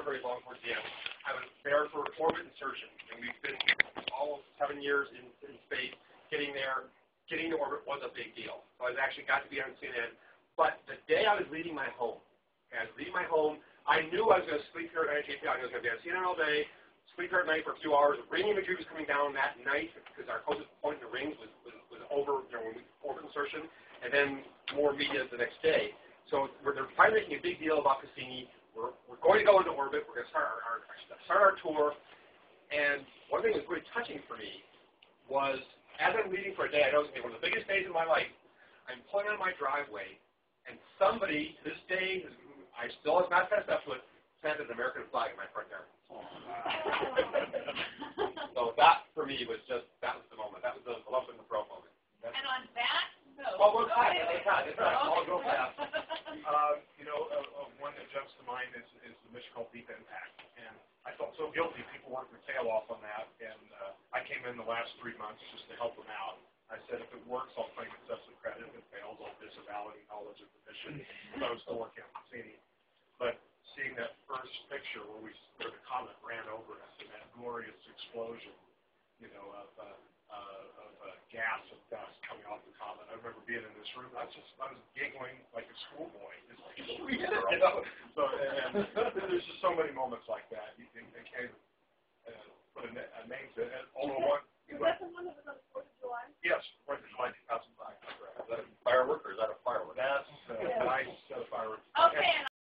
very, very long towards the end. I was there for orbit insertion, and we've been almost seven years in, in space. Getting there, getting to orbit was a big deal. So I actually got to be on CNN. But the day I was leaving my home, okay, I was leaving my home, I knew I was going to sleep here at NJP. I knew I was going to be on CNN all day, sleep here at night for a few hours. Ring imagery was coming down that night because our closest point in the rings was, was, was over, you know, when we orbit insertion, and then more media the next day. So they're finally making a big deal about Cassini. We're, going to go into orbit. We're going to start our, our, start our tour. And one thing that was really touching for me was as I'm leaving for a day, I know it's one of the biggest days of my life, I'm pulling on my driveway, and somebody to this day, I still have not fessed up to it, planted an American flag in my front yard. so that, for me, was just, that was the moment. That was the lump in the throat moment. That's and on that note, well, we'll time, oh, it's time, it's time. I'll go fast. Uh, you know, uh, uh, one that jumps to mind is, is the called Deep Impact. And I felt so guilty. People worked their tail off on that. And uh, I came in the last three months just to help them out. I said, if it works, I'll claim excessive credit. If it fails, I'll disavow any knowledge of the mission. So I was still working on Cassini. But seeing that first picture where we where the comet ran over us and that glorious explosion, you know, of uh, uh, of uh, gas and dust coming off the comet. I remember being in this room. I was just I was giggling like a schoolboy. We did it, you know, so and, and there's just so many moments like that. You think they can't uh, put a, a name to it. Although one. Was that the one that was on the Fourth of July? Yes.